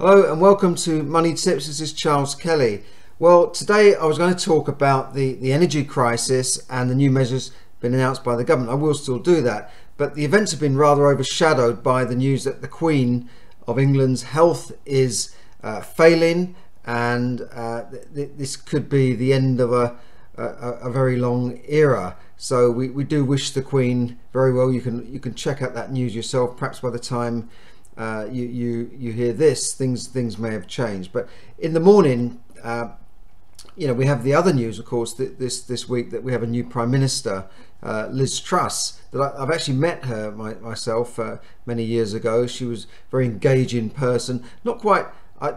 Hello and welcome to Money Tips. This is Charles Kelly. Well, today I was going to talk about the, the energy crisis and the new measures been announced by the government. I will still do that, but the events have been rather overshadowed by the news that the Queen of England's health is uh, failing and uh, th this could be the end of a, a, a very long era. So we, we do wish the Queen very well. You can you can check out that news yourself. Perhaps by the time uh, you, you you hear this, things things may have changed. But in the morning, uh, you know, we have the other news, of course, that this this week that we have a new Prime Minister, uh, Liz Truss. That I, have actually met her my, myself uh, many years ago. She was very engaging person. Not quite. I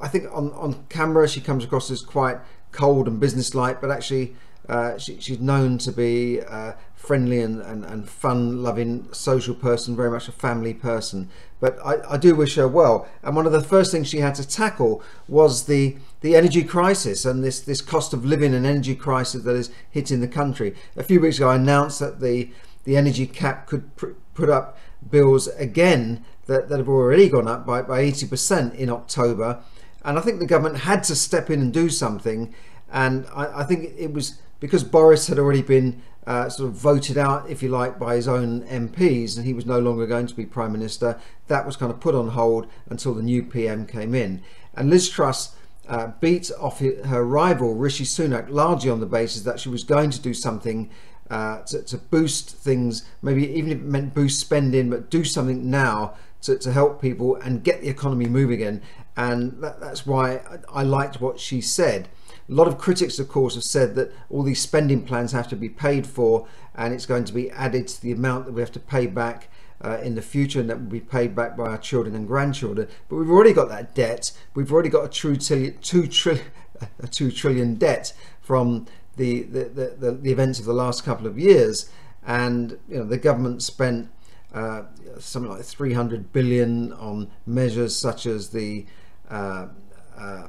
I think on on camera she comes across as quite cold and businesslike, but actually uh, she, she's known to be uh, friendly and, and, and fun loving social person very much a family person but I, I, do wish her well. And one of the first things she had to tackle was the the energy crisis and this this cost of living and energy crisis that is hitting the country. A few weeks ago I announced that the the energy cap could put up bills again that, that have already gone up by, by 80% in October. And I think the government had to step in and do something. And I, I think it was because Boris had already been uh, sort of voted out, if you like, by his own MPs, and he was no longer going to be Prime Minister, that was kind of put on hold until the new PM came in. And Liz Truss uh, beat off her rival, Rishi Sunak, largely on the basis that she was going to do something uh, to, to, boost things, maybe even if it meant boost spending, but do something now to, to help people and get the economy moving again. And that, that's why I, I liked what she said. A lot of critics, of course, have said that all these spending plans have to be paid for and it's going to be added to the amount that we have to pay back uh, in the future and that will be paid back by our children and grandchildren. But we've already got that debt. We've already got a true two trillion, a two trillion debt from the the, the, the, the events of the last couple of years. And you know the government spent uh, something like 300 billion on measures such as the uh, uh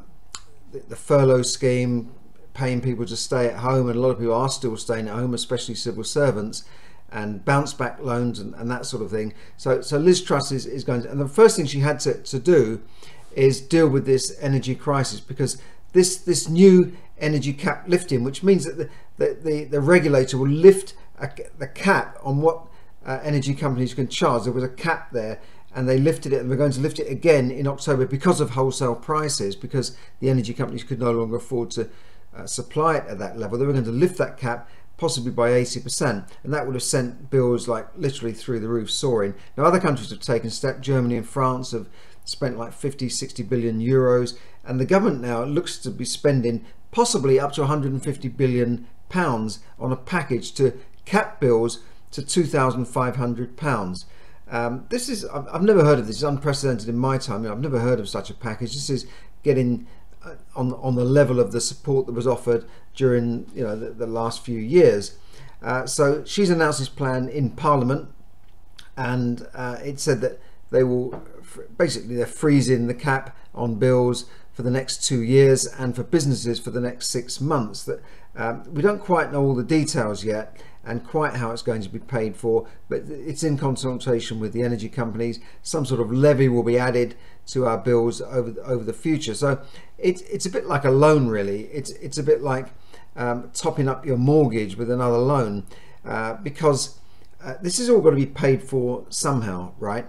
the furlough scheme, paying people to stay at home, and a lot of people are still staying at home, especially civil servants, and bounce back loans and, and that sort of thing. So, so Liz Truss is, is going to, and the first thing she had to, to do is deal with this energy crisis because this this new energy cap lifting, which means that the the, the, the regulator will lift a, the cap on what uh, energy companies can charge. There was a cap there and they lifted it and we're going to lift it again in October because of wholesale prices because the energy companies could no longer afford to uh, supply it at that level. They were going to lift that cap possibly by 80% and that would have sent bills like literally through the roof soaring. Now other countries have taken step, Germany and France have spent like 50 60 billion euros and the government now looks to be spending possibly up to 150 billion pounds on a package to cap bills to 2,500 pounds um, this is, I've never heard of this, it's unprecedented in my time. I've never heard of such a package. This is getting uh, on, on the level of the support that was offered during you know, the, the last few years. Uh, so she's announced this plan in Parliament and uh, it said that they will basically they're freezing the cap on bills for the next two years and for businesses for the next six months that um, we don't quite know all the details yet and quite how it's going to be paid for but it's in consultation with the energy companies. Some sort of levy will be added to our bills over the, over the future. So it's it's a bit like a loan really. It's it's a bit like um, topping up your mortgage with another loan uh, because uh, this is all got to be paid for somehow right?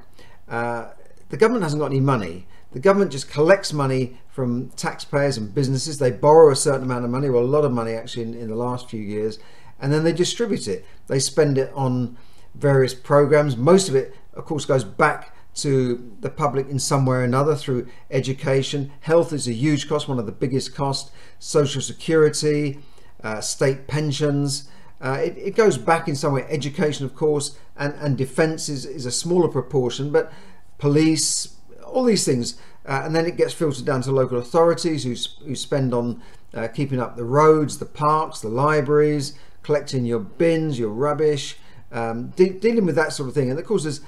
Uh, the government hasn't got any money. The government just collects money from taxpayers and businesses. They borrow a certain amount of money or well, a lot of money actually in, in the last few years and then they distribute it. They spend it on various programs. Most of it, of course, goes back to the public in some way or another through education. Health is a huge cost, one of the biggest costs. Social security, uh, state pensions. Uh, it, it, goes back in some way. Education, of course, and, and defense is, is a smaller proportion, but police, all these things. Uh, and then it gets filtered down to local authorities who, who spend on uh, keeping up the roads, the parks, the libraries, collecting your bins, your rubbish, um, de dealing with that sort of thing. And of course, there's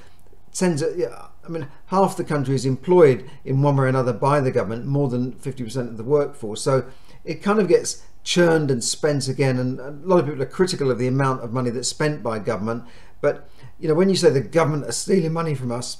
tends, I mean, half the country is employed in one way or another by the government, more than 50% of the workforce. So it kind of gets churned and spent again. And a lot of people are critical of the amount of money that's spent by government. But, you know, when you say the government are stealing money from us,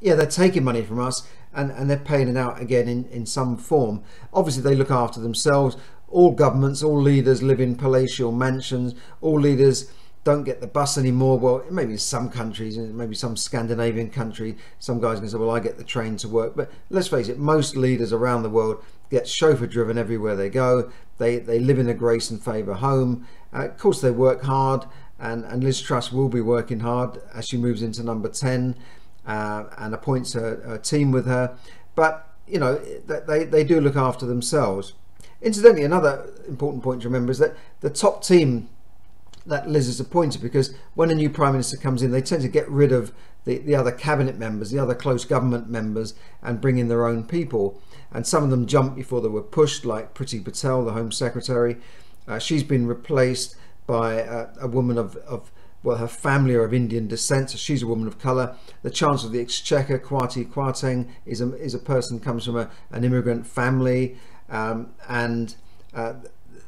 yeah, they're taking money from us and, and they're paying it out again in, in some form. Obviously, they look after themselves. All governments, all leaders live in palatial mansions. All leaders don't get the bus anymore. Well, maybe some countries, maybe some Scandinavian country, some guys can say, well, I get the train to work. But let's face it, most leaders around the world get chauffeur driven everywhere they go. They, they live in a grace and favour home. Uh, of course, they work hard, and, and Liz Truss will be working hard as she moves into number 10 uh, and appoints a, a team with her. But, you know, they, they do look after themselves. Incidentally, another important point to remember is that the top team that Liz is appointed because when a new prime minister comes in, they tend to get rid of the, the other cabinet members, the other close government members, and bring in their own people. And some of them jumped before they were pushed, like Priti Patel, the Home Secretary. Uh, she's been replaced by a, a woman of, of, well, her family are of Indian descent, so she's a woman of colour. The Chancellor of the Exchequer, Kwasi Kwarteng, is a, is a person comes from a, an immigrant family. Um, and uh,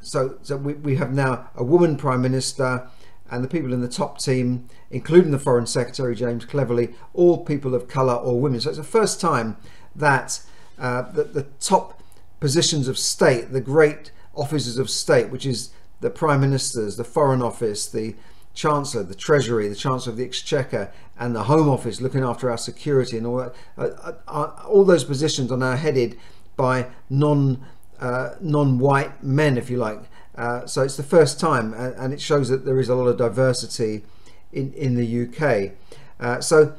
so so we, we have now a woman prime minister and the people in the top team, including the foreign secretary James Cleverly, all people of colour or women. So it's the first time that uh, the, top positions of state, the great offices of state, which is the prime ministers, the foreign office, the chancellor, the treasury, the chancellor of the exchequer, and the home office, looking after our security and all that. Uh, uh all those positions are now headed by non uh, non-white men, if you like. Uh, so it's the first time, and, it shows that there is a lot of diversity in in the UK. Uh, so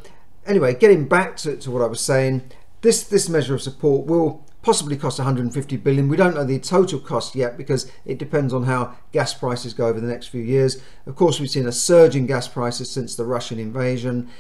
anyway, getting back to, to what I was saying, this this measure of support will possibly cost 150 billion. We don't know the total cost yet because it depends on how gas prices go over the next few years. Of course, we've seen a surge in gas prices since the Russian invasion.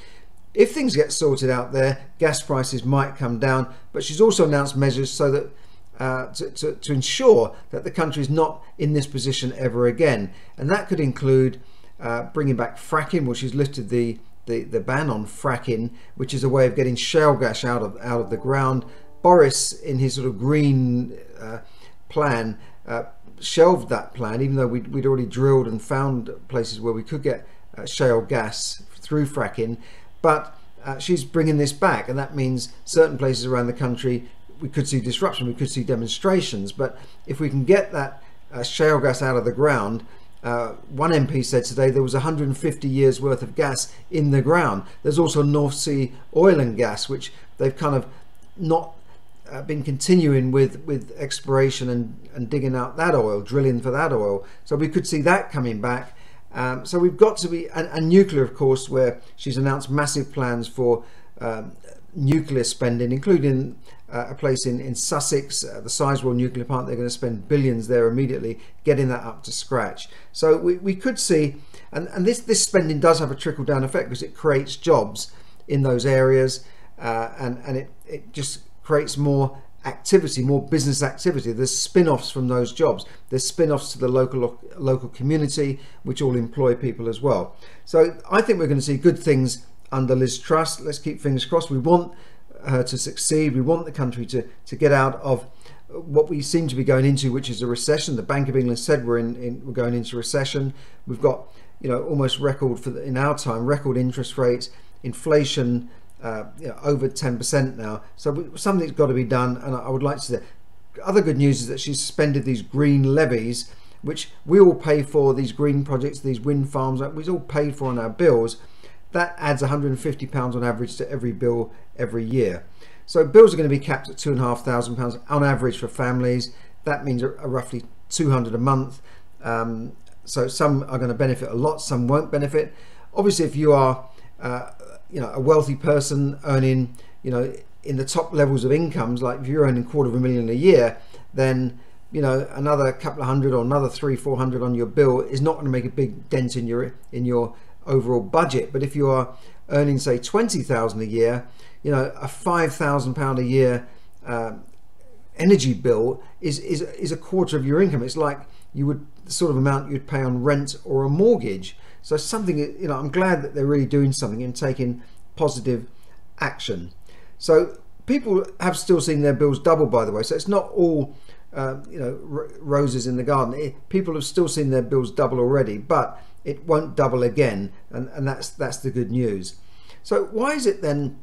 If things get sorted out there, gas prices might come down, but she's also announced measures so that uh, to, to, to, ensure that the country is not in this position ever again. And that could include uh, bringing back fracking, which has lifted the, the, the, ban on fracking, which is a way of getting shale gas out of, out of the ground. Boris, in his sort of green uh, plan, uh, shelved that plan, even though we'd, we'd, already drilled and found places where we could get uh, shale gas through fracking. But uh, she's bringing this back, and that means certain places around the country we could see disruption, we could see demonstrations. But if we can get that uh, shale gas out of the ground, uh, one MP said today there was 150 years worth of gas in the ground. There's also North Sea oil and gas, which they've kind of not uh, been continuing with with exploration and, and digging out that oil, drilling for that oil. So we could see that coming back. Um, so we've got to be, and, and, nuclear, of course, where she's announced massive plans for um, nuclear spending, including uh, a place in, in Sussex, uh, the Sizewell nuclear plant. They're going to spend billions there immediately, getting that up to scratch. So we, we could see, and, and this, this spending does have a trickle down effect because it creates jobs in those areas uh, and, and it, it just creates more activity, more business activity. There's spin-offs from those jobs. There's spin-offs to the local local community, which all employ people as well. So I think we're going to see good things under Liz Truss. Let's keep fingers crossed. We want her to succeed. We want the country to, to get out of what we seem to be going into, which is a recession. The Bank of England said we're in, in we're going into recession. We've got you know almost record for the, in our time record interest rates, inflation uh, you know, over 10% now. So something's got to be done, and I, would like to say. Other good news is that she's suspended these green levies, which we all pay for. These green projects, these wind farms, we all paid for on our bills that adds 150 pounds on average to every bill every year. So bills are going to be capped at two and a half thousand pounds on average for families. That means a, a roughly 200 a month. Um, so some are going to benefit a lot, some won't benefit. Obviously, if you are, uh, you know, a wealthy person earning, you know, in the top levels of incomes, like if you're earning a quarter of a million a year, then you know another couple of hundred or another three, four hundred on your bill is not going to make a big dent in your in your overall budget. But if you are earning, say, 20,000 a year, you know, a 5,000 pound a year uh, energy bill is, is, is a quarter of your income. It's like you would, the sort of amount you'd pay on rent or a mortgage. So something, you know, I'm glad that they're really doing something and taking positive action. So people have still seen their bills double, by the way. So it's not all, uh, you know, roses in the garden. It, people have still seen their bills double already, but it won't double again and, and that's that's the good news so why is it then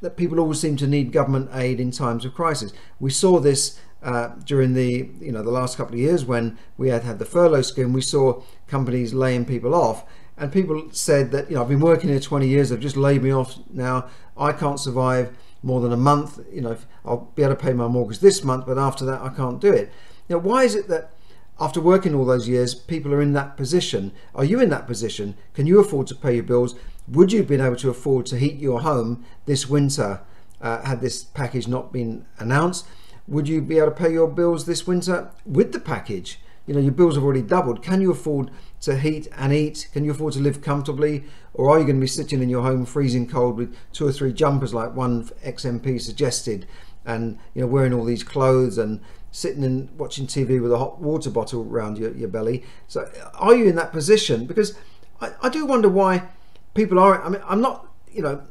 that people always seem to need government aid in times of crisis. We saw this uh, during the you know the last couple of years when we had had the furlough scheme. We saw companies laying people off, and people said that you know I've been working here 20 years. They've just laid me off now. I can't survive more than a month. You know I'll be able to pay my mortgage this month, but after that I can't do it. Now why is it that after working all those years, people are in that position. Are you in that position? Can you afford to pay your bills? Would you have been able to afford to heat your home this winter uh, had this package not been announced? Would you be able to pay your bills this winter with the package? You know, your bills have already doubled. Can you afford to heat and eat? Can you afford to live comfortably? Or are you going to be sitting in your home freezing cold with two or three jumpers like one XMP suggested and, you know, wearing all these clothes and sitting and watching TV with a hot water bottle around your, your belly? So are you in that position? Because I, I do wonder why people are I mean I'm not you know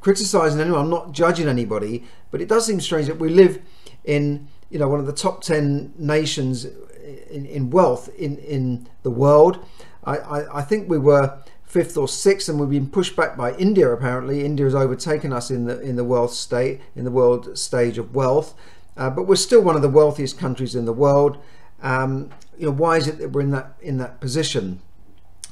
criticizing anyone I'm not judging anybody but it does seem strange that we live in you know one of the top 10 nations in, in wealth in in the world. I, I, I think we were fifth or sixth and we've been pushed back by India apparently. India has overtaken us in the in the wealth state in the world stage of wealth. Uh, but we're still one of the wealthiest countries in the world. Um, you know why is it that we're in that in that position?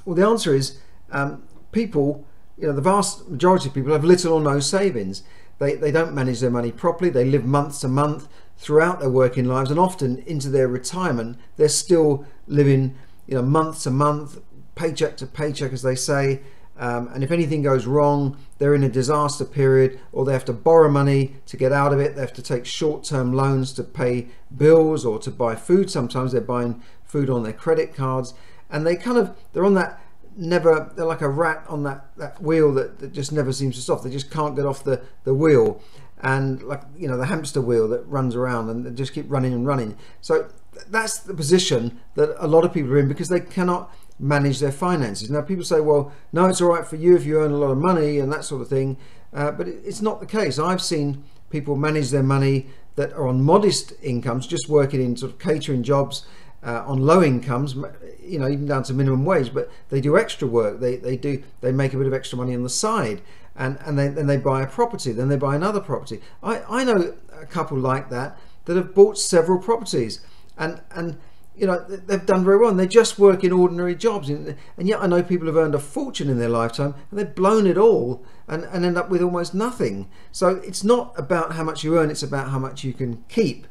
Well the answer is um, people, you know, the vast majority of people have little or no savings. They, they don't manage their money properly. They live month to month throughout their working lives and often into their retirement. They're still living, you know, month to month, paycheck to paycheck, as they say. Um, and if anything goes wrong, they're in a disaster period or they have to borrow money to get out of it. They have to take short term loans to pay bills or to buy food. Sometimes they're buying food on their credit cards and they kind of, they're on that never they're like a rat on that that wheel that, that just never seems to stop. They just can't get off the the wheel. And like you know the hamster wheel that runs around and just keep running and running. So that's the position that a lot of people are in because they cannot manage their finances. Now people say well no it's all right for you if you earn a lot of money and that sort of thing. Uh, but it's not the case. I've seen people manage their money that are on modest incomes just working in sort of catering jobs uh, on low incomes, you know, even down to minimum wage, but they do extra work. They, they do they make a bit of extra money on the side, and and they, then they buy a property, then they buy another property. I, I know a couple like that that have bought several properties, and and you know they've done very well. And they just work in ordinary jobs, and, yet I know people have earned a fortune in their lifetime, and they've blown it all, and, and end up with almost nothing. So it's not about how much you earn; it's about how much you can keep,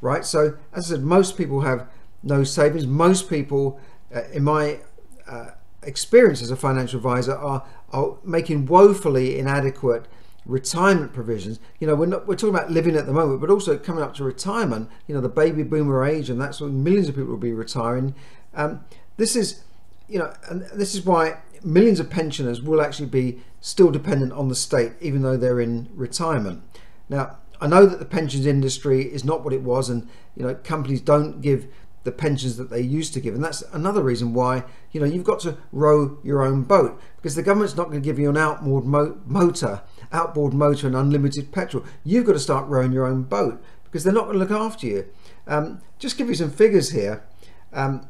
right? So as I said, most people have no savings. Most people, uh, in my uh, experience as a financial advisor, are, are making woefully inadequate retirement provisions. You know, we're not we're talking about living at the moment, but also coming up to retirement. You know, the baby boomer age, and that's when millions of people will be retiring. Um, this is, you know, and this is why millions of pensioners will actually be still dependent on the state, even though they're in retirement. Now, I know that the pensions industry is not what it was, and you know, companies don't give the pensions that they used to give. And that's another reason why, you know, you've got to row your own boat because the government's not going to give you an outboard mo- motor, outboard motor and unlimited petrol. You've got to start rowing your own boat because they're not going to look after you. Um, just give you some figures here. Um,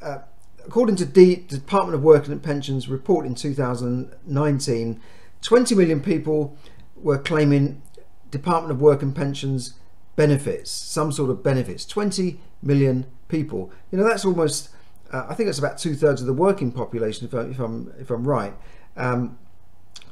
uh, according to the Department of Work and Pensions report in 2019, 20 million people were claiming Department of Work and Pensions benefits, some sort of benefits. 20 million people. You know, that's almost, uh, I think that's about two thirds of the working population, if, I, if I'm if I'm right. Um,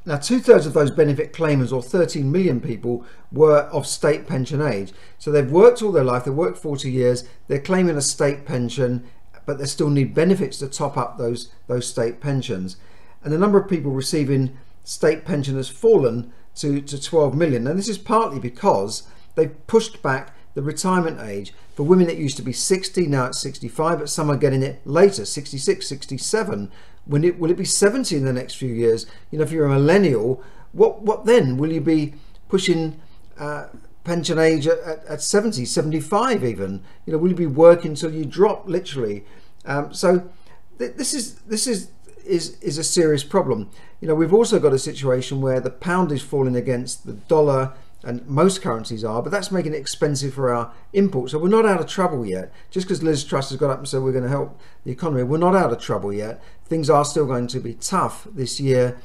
now, two thirds of those benefit claimers, or 13 million people, were of state pension age. So they've worked all their life, they've worked 40 years, they're claiming a state pension, but they still need benefits to top up those, those state pensions. And the number of people receiving state pension has fallen to, to 12 million. And this is partly because they've pushed back the retirement age. For women, it used to be 60, now it's 65, but some are getting it later, 66, 67. When it, will it be 70 in the next few years? You know, if you're a millennial, what, what then? Will you be pushing uh, pension age at, at, at 70, 75 even? You know, will you be working until you drop, literally? Um, so th this is, this is, is, is a serious problem. You know, we've also got a situation where the pound is falling against the dollar and most currencies are, but that's making it expensive for our imports. So we're not out of trouble yet. Just because Liz Truss has got up and said we're going to help the economy, we're not out of trouble yet. Things are still going to be tough this year.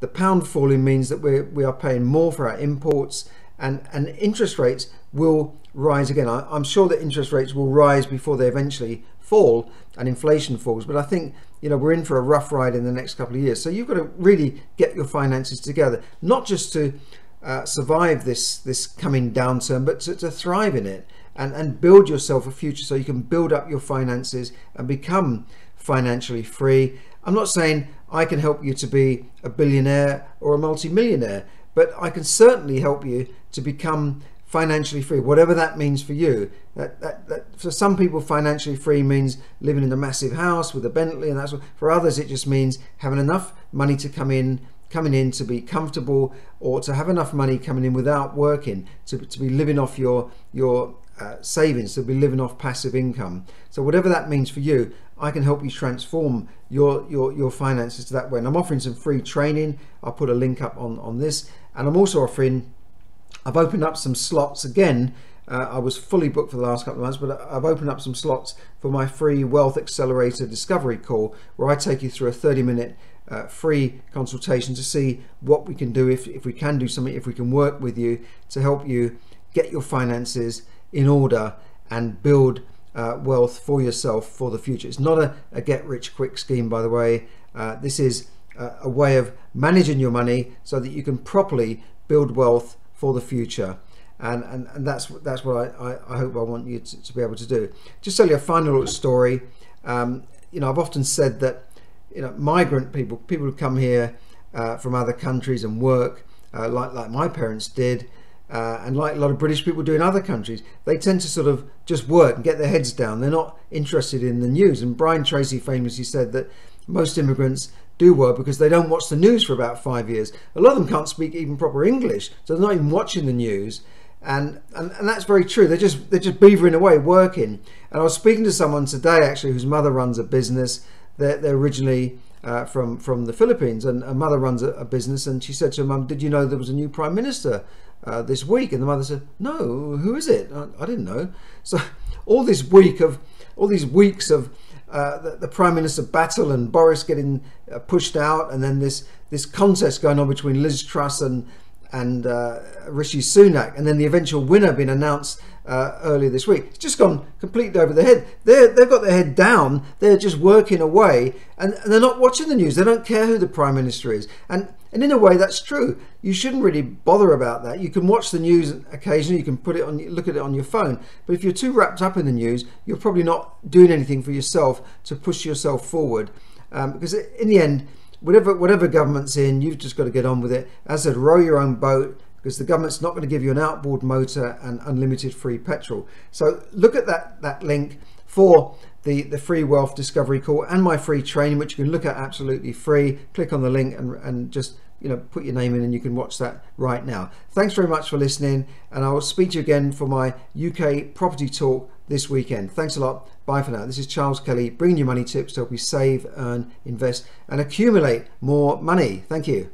the pound falling means that we're, we are paying more for our imports and, and interest rates will rise again. I, I'm sure that interest rates will rise before they eventually fall and inflation falls. But I think you know we're in for a rough ride in the next couple of years. So you've got to really get your finances together, not just to uh, survive this this coming downturn, but to, to thrive in it and and build yourself a future so you can build up your finances and become financially free. I'm not saying I can help you to be a billionaire or a multimillionaire, but I can certainly help you to become financially free, whatever that means for you. That, that, that, for some people, financially free means living in a massive house with a Bentley, and that's what, for others, it just means having enough money to come in, coming in to be comfortable, or to have enough money coming in without working, to, to be living off your your uh, savings, to be living off passive income. So whatever that means for you, I can help you transform your your your finances to that way. And I'm offering some free training. I'll put a link up on on this, and I'm also offering I've opened up some slots again. Uh, I was fully booked for the last couple of months, but I've opened up some slots for my free Wealth Accelerator Discovery call, where I take you through a 30 minute uh, free consultation to see what we can do, if, if we can do something, if we can work with you to help you get your finances in order and build uh, wealth for yourself for the future. It's not a, a get rich quick scheme, by the way. Uh, this is a, a way of managing your money so that you can properly build wealth for the future. And, and, and that's that's what I, I, I hope I want you to, to, be able to do. Just tell you a final little story. Um, you know, I've often said that you know migrant people, people who come here uh, from other countries and work, uh, like like my parents did, uh, and like a lot of British people do in other countries, they tend to sort of just work and get their heads down. They're not interested in the news. And Brian Tracy famously said that most immigrants do work because they don't watch the news for about five years. A lot of them can't speak even proper English, so they're not even watching the news. And, and, and that's very true. They're just they're just beavering away, working. And I was speaking to someone today actually whose mother runs a business. They're, they're originally uh, from from the Philippines, and a mother runs a, a, business. And she said to her mum, "Did you know there was a new prime minister uh, this week?" And the mother said, "No, who is it? I, I didn't know." So all this week of all these weeks of uh, the, the, Prime Minister battle and Boris getting uh, pushed out, and then this this contest going on between Liz Truss and and uh, Rishi Sunak, and then the eventual winner being announced uh, earlier this week. It's just gone completely over their head. they they've got their head down. They're just working away, and, and, they're not watching the news. They don't care who the prime minister is, and and in a way that's true. You shouldn't really bother about that. You can watch the news occasionally. You can put it on, look at it on your phone. But if you're too wrapped up in the news, you're probably not doing anything for yourself to push yourself forward, um, because in the end whatever whatever government's in, you've just got to get on with it. As I said, row your own boat because the government's not going to give you an outboard motor and unlimited free petrol. So look at that that link for the the free wealth discovery call and my free training, which you can look at absolutely free. Click on the link and and just you know put your name in and you can watch that right now. Thanks very much for listening, and I will speak to you again for my UK property talk this weekend. Thanks a lot. Bye for now. This is Charles Kelly bringing you money tips to help you save, earn, invest, and accumulate more money. Thank you.